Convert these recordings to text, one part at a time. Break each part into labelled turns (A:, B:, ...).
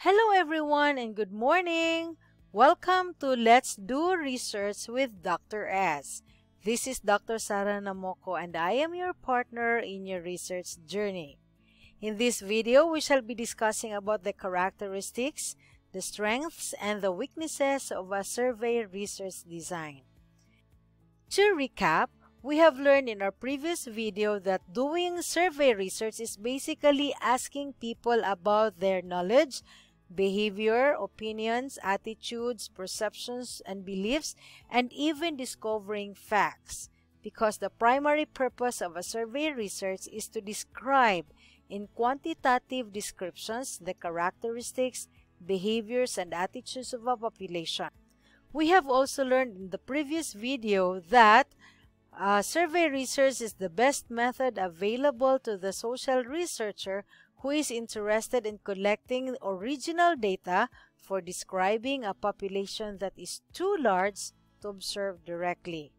A: Hello everyone and good morning! Welcome to Let's Do Research with Dr. S. This is Dr. Sarah Namoco and I am your partner in your research journey. In this video, we shall be discussing about the characteristics, the strengths, and the weaknesses of a survey research design. To recap, we have learned in our previous video that doing survey research is basically asking people about their knowledge, behavior, opinions, attitudes, perceptions, and beliefs, and even discovering facts. Because the primary purpose of a survey research is to describe in quantitative descriptions the characteristics, behaviors, and attitudes of a population. We have also learned in the previous video that uh, survey research is the best method available to the social researcher who is interested in collecting original data for describing a population that is too large to observe directly.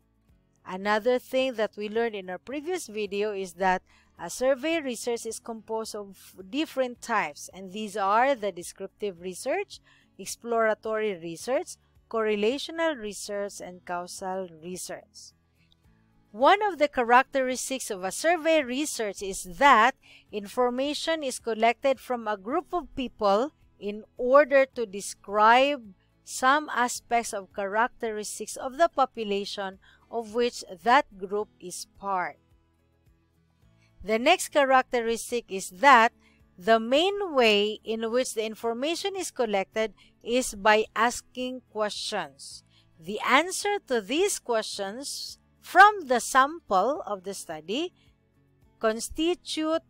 A: Another thing that we learned in our previous video is that a survey research is composed of different types and these are the descriptive research, exploratory research, correlational research, and causal research. One of the characteristics of a survey research is that information is collected from a group of people in order to describe some aspects of characteristics of the population of which that group is part. The next characteristic is that the main way in which the information is collected is by asking questions. The answer to these questions from the sample of the study constitute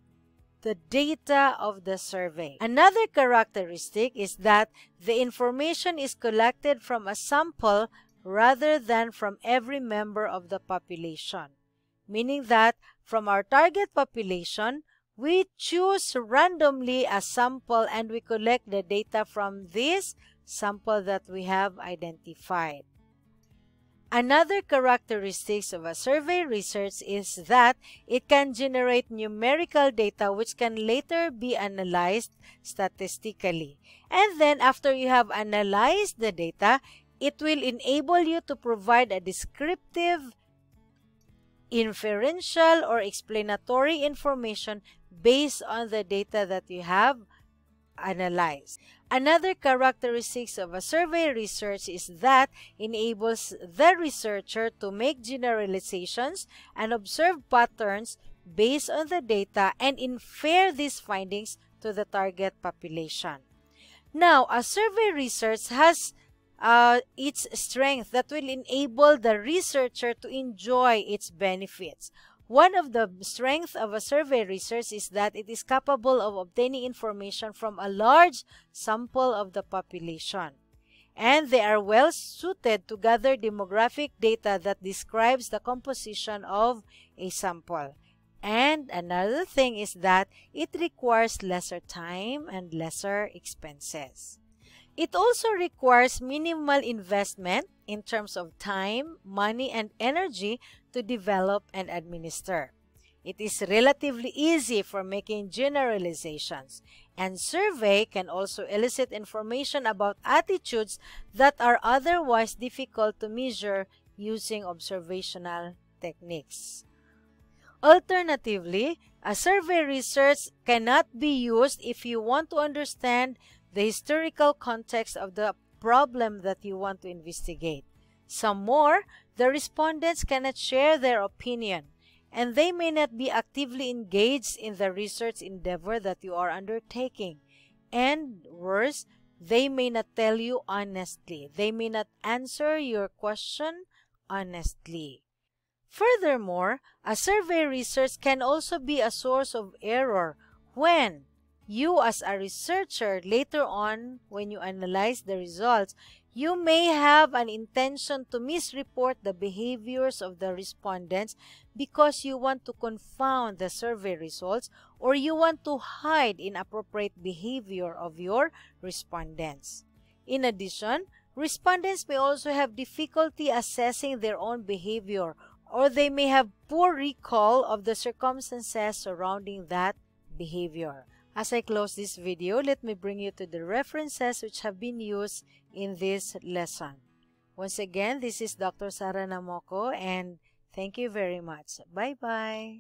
A: the data of the survey. Another characteristic is that the information is collected from a sample rather than from every member of the population, meaning that from our target population, we choose randomly a sample and we collect the data from this sample that we have identified. Another characteristic of a survey research is that it can generate numerical data which can later be analyzed statistically. And then after you have analyzed the data, it will enable you to provide a descriptive, inferential, or explanatory information based on the data that you have analyzed. Another characteristic of a survey research is that enables the researcher to make generalizations and observe patterns based on the data and infer these findings to the target population. Now, a survey research has uh, its strength that will enable the researcher to enjoy its benefits. One of the strengths of a survey research is that it is capable of obtaining information from a large sample of the population. And they are well suited to gather demographic data that describes the composition of a sample. And another thing is that it requires lesser time and lesser expenses. It also requires minimal investment in terms of time, money, and energy to develop and administer. It is relatively easy for making generalizations, and survey can also elicit information about attitudes that are otherwise difficult to measure using observational techniques. Alternatively, a survey research cannot be used if you want to understand the historical context of the problem that you want to investigate. Some more, the respondents cannot share their opinion, and they may not be actively engaged in the research endeavor that you are undertaking. And worse, they may not tell you honestly. They may not answer your question honestly. Furthermore, a survey research can also be a source of error when you as a researcher later on when you analyze the results you may have an intention to misreport the behaviors of the respondents because you want to confound the survey results or you want to hide inappropriate behavior of your respondents. In addition, respondents may also have difficulty assessing their own behavior or they may have poor recall of the circumstances surrounding that behavior. As I close this video, let me bring you to the references which have been used in this lesson. Once again, this is Dr. Sarah Namoco and thank you very much. Bye-bye.